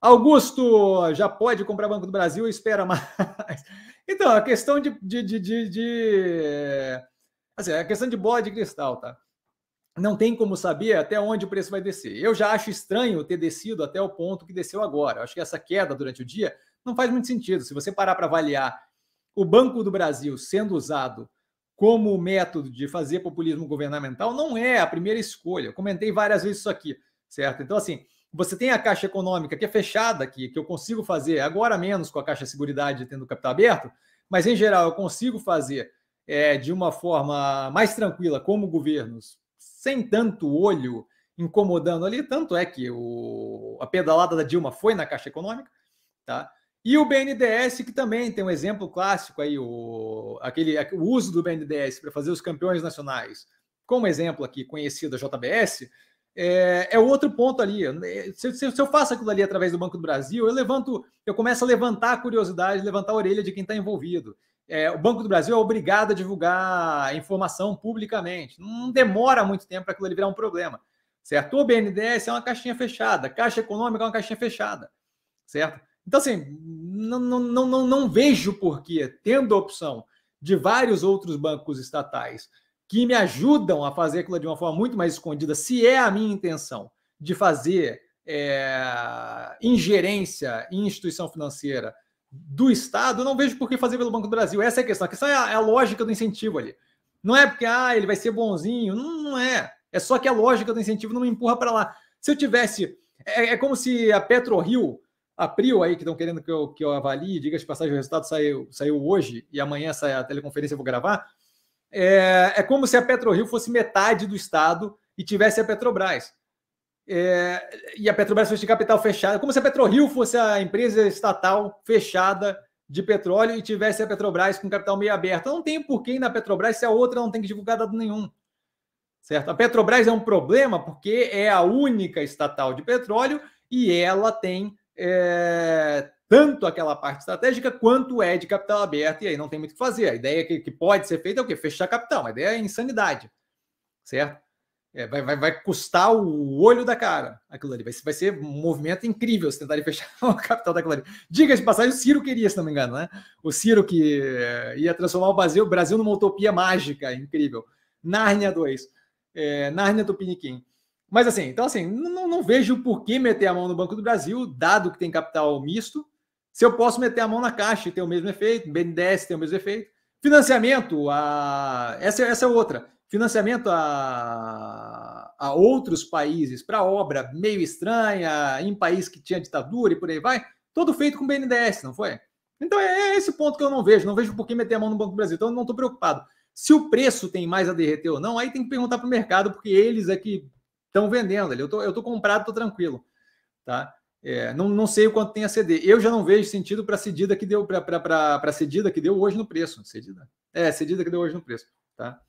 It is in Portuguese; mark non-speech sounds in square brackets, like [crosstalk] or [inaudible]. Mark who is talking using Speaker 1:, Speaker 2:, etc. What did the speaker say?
Speaker 1: Augusto já pode comprar Banco do Brasil espera mais? [laughs] Então, a questão de, de, de, de, de assim, a questão de bola de cristal, tá? Não tem como saber até onde o preço vai descer. Eu já acho estranho ter descido até o ponto que desceu agora. acho que essa queda durante o dia não faz muito sentido. Se você parar para avaliar o Banco do Brasil sendo usado como método de fazer populismo governamental, não é a primeira escolha. Eu comentei várias vezes isso aqui, certo? Então, assim, você tem a Caixa Econômica, que é fechada aqui, que eu consigo fazer agora menos com a Caixa Seguridade tendo capital aberto, mas em geral eu consigo fazer é, de uma forma mais tranquila, como governos, sem tanto olho incomodando ali. Tanto é que o, a pedalada da Dilma foi na Caixa Econômica, tá? E o BNDES, que também tem um exemplo clássico aí, o, aquele, o uso do BNDES para fazer os campeões nacionais, como exemplo aqui conhecido a JBS, é, é outro ponto ali. Se, se, se, eu faço aquilo ali através do Banco do Brasil, eu levanto, eu começo a levantar a curiosidade, levantar a orelha de quem está envolvido. É, o Banco do Brasil é obrigado a divulgar informação publicamente. Não demora muito tempo para aquilo ali virar um problema. Certo? O BNDES é uma caixinha fechada, Caixa Econômica é uma caixinha fechada. Certo? Então, assim, não, não, não, não vejo porquê, tendo a opção de vários outros bancos estatais que me ajudam a fazer aquilo de uma forma muito mais escondida, se é a minha intenção de fazer é, ingerência em instituição financeira do Estado, eu não vejo por que fazer pelo Banco do Brasil. Essa é a questão. A questão é a, é a lógica do incentivo ali. Não é porque ah, ele vai ser bonzinho. Não, não é. É só que a lógica do incentivo não me empurra para lá. Se eu tivesse. É, é, como se a PetroRio, a Prio aí, que estão querendo que eu, que eu avalie, diga de passagem, o resultado saiu, saiu hoje e amanhã sai a teleconferência, eu vou gravar. É, é como se a PetroRio fosse metade do Estado e tivesse a Petrobras. É, e a Petrobras fosse de capital fechado, como se a PetroRio fosse a empresa estatal fechada de petróleo e tivesse a Petrobras com capital meio aberto. Não tem porquê na Petrobras se a outra não tem que divulgar dado nenhum. Certo? A Petrobras é um problema porque é a única estatal de petróleo e ela tem é, tanto aquela parte estratégica quanto é de capital aberto, e aí não tem muito o que fazer. A ideia que, que pode ser feita é o quê? Fechar capital. A ideia é insanidade, certo? É, vai, vai, vai custar o olho da cara aquilo ali. Vai, vai ser um movimento incrível se tentarem [laughs] fechar o capital daquilo ali. Diga-se de passagem, o Ciro queria, se não me engano, né? O Ciro que é, ia transformar o Brasil, o Brasil numa utopia mágica, incrível. Nárnia 2. É, Nárnia Tupiniquim. Mas assim, então assim, não, não vejo por que meter a mão no Banco do Brasil, dado que tem capital misto, se eu posso meter a mão na caixa e ter o mesmo efeito, BNDES tem o mesmo efeito. Financiamento, a... essa, essa é outra. Financiamento a, a outros países para obra meio estranha, em país que tinha ditadura e por aí vai, todo feito com BNDES, não foi? Então é esse ponto que eu não vejo, não vejo por que meter a mão no Banco do Brasil, então eu não estou preocupado. Se o preço tem mais a derreter ou não, aí tem que perguntar para o mercado, porque eles é que estão vendendo. Eu tô, estou tô comprado, estou tranquilo. Tá? É, não, não sei o quanto tem a ceder. Eu já não vejo sentido para a cedida que deu para cedida que deu hoje no preço. Cedida? É, cedida que deu hoje no preço. Tá?